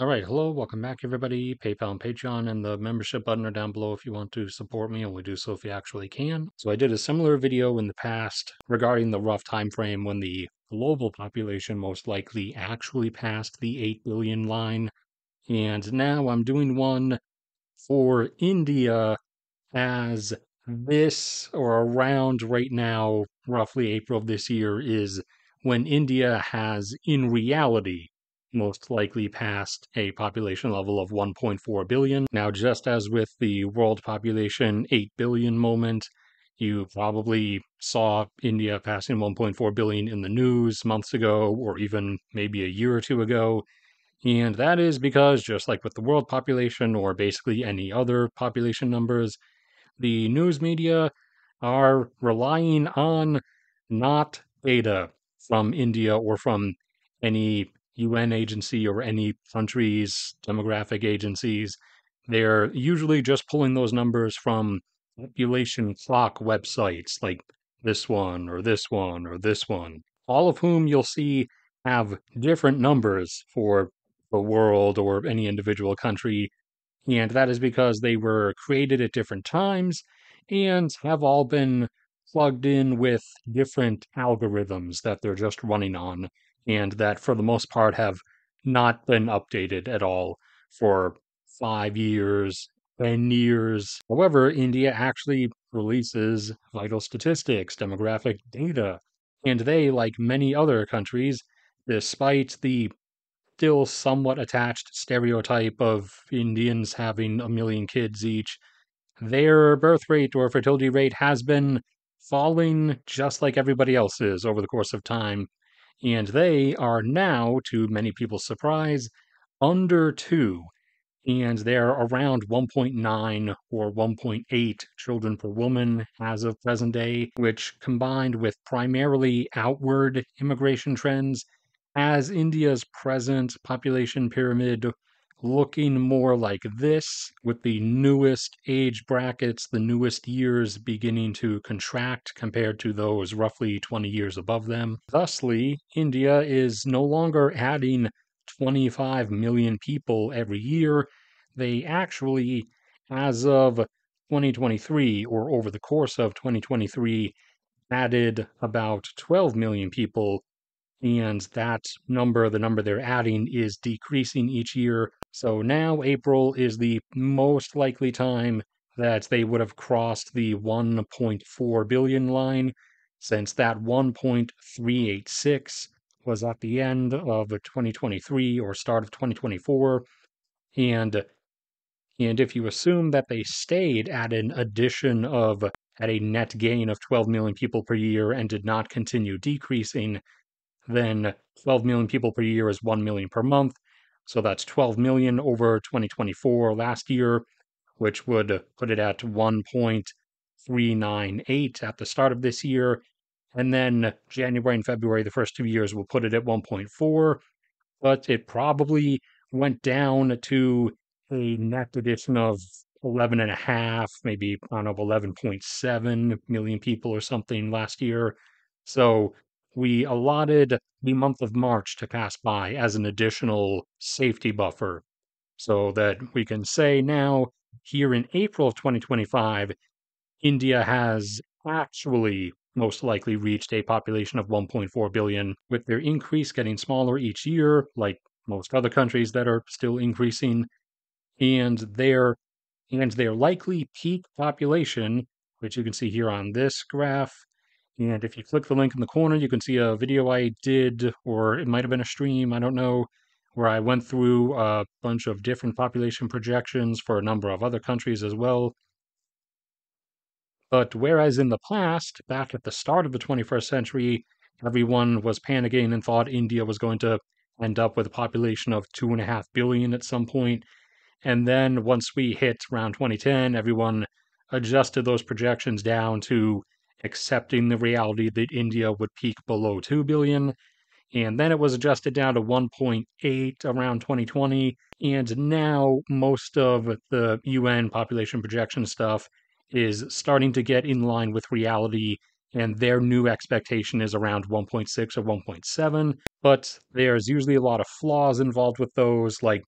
All right, hello, welcome back, everybody. PayPal and Patreon, and the membership button are down below if you want to support me, only do so if you actually can. So I did a similar video in the past regarding the rough time frame when the global population most likely actually passed the 8 billion line. And now I'm doing one for India as this or around right now, roughly April of this year, is when India has in reality most likely passed a population level of 1.4 billion. Now, just as with the world population 8 billion moment, you probably saw India passing 1.4 billion in the news months ago, or even maybe a year or two ago. And that is because, just like with the world population or basically any other population numbers, the news media are relying on not data from India or from any UN agency or any country's demographic agencies. They're usually just pulling those numbers from population clock websites like this one or this one or this one, all of whom you'll see have different numbers for the world or any individual country. And that is because they were created at different times and have all been plugged in with different algorithms that they're just running on and that for the most part have not been updated at all for five years, 10 years. However, India actually releases vital statistics, demographic data, and they, like many other countries, despite the still somewhat attached stereotype of Indians having a million kids each, their birth rate or fertility rate has been falling just like everybody else's over the course of time and they are now, to many people's surprise, under 2. And they're around 1.9 or 1.8 children per woman as of present day, which combined with primarily outward immigration trends, as India's present population pyramid looking more like this, with the newest age brackets, the newest years beginning to contract compared to those roughly 20 years above them. Thusly, India is no longer adding 25 million people every year. They actually, as of 2023, or over the course of 2023, added about 12 million people and that number, the number they're adding, is decreasing each year. So now April is the most likely time that they would have crossed the 1.4 billion line, since that 1.386 was at the end of 2023 or start of 2024. And and if you assume that they stayed at an addition of at a net gain of 12 million people per year and did not continue decreasing, then 12 million people per year is 1 million per month. So that's 12 million over 2024 last year, which would put it at 1.398 at the start of this year. And then January and February, the first two years, will put it at 1.4. But it probably went down to a net addition of 11 and a half, maybe, I don't know, 11.7 million people or something last year. So we allotted the month of March to pass by as an additional safety buffer so that we can say now, here in April of 2025, India has actually most likely reached a population of 1.4 billion, with their increase getting smaller each year, like most other countries that are still increasing, and their and their likely peak population, which you can see here on this graph, and if you click the link in the corner, you can see a video I did, or it might have been a stream, I don't know, where I went through a bunch of different population projections for a number of other countries as well. But whereas in the past, back at the start of the 21st century, everyone was panicking and thought India was going to end up with a population of two and a half billion at some point. And then once we hit around 2010, everyone adjusted those projections down to accepting the reality that India would peak below 2 billion. And then it was adjusted down to 1.8 around 2020. And now most of the UN population projection stuff is starting to get in line with reality. And their new expectation is around 1.6 or 1.7. But there's usually a lot of flaws involved with those, like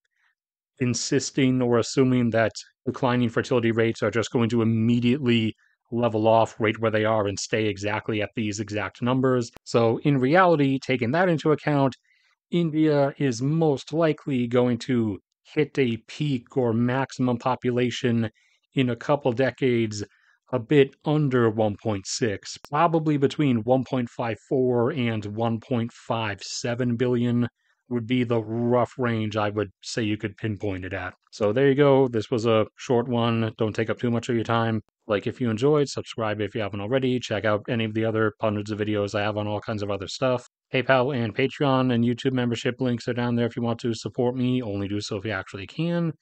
insisting or assuming that declining fertility rates are just going to immediately level off right where they are and stay exactly at these exact numbers. So, in reality, taking that into account, India is most likely going to hit a peak or maximum population in a couple decades a bit under 1.6, probably between 1.54 and 1.57 billion would be the rough range I would say you could pinpoint it at. So there you go. This was a short one. Don't take up too much of your time. Like if you enjoyed, subscribe if you haven't already. Check out any of the other hundreds of videos I have on all kinds of other stuff. PayPal and Patreon and YouTube membership links are down there if you want to support me. Only do so if you actually can.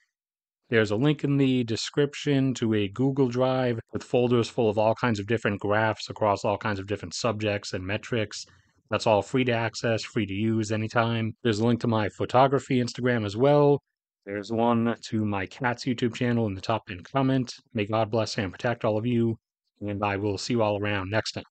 There's a link in the description to a Google Drive with folders full of all kinds of different graphs across all kinds of different subjects and metrics. That's all free to access, free to use anytime. There's a link to my photography Instagram as well. There's one to my cat's YouTube channel in the top pinned comment. May God bless and protect all of you, and I will see you all around next time.